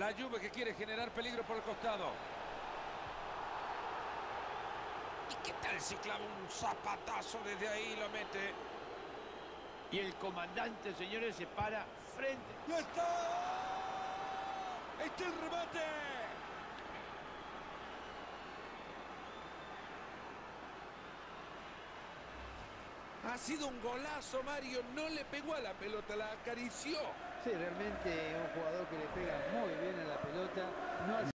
La Juve que quiere generar peligro por el costado. ¿Y qué tal si clava un zapatazo desde ahí y lo mete? Y el comandante, señores, se para frente. ¡Ya está! ¡Está el remate! Ha sido un golazo, Mario. No le pegó a la pelota, la acarició. Sí, realmente un jugador No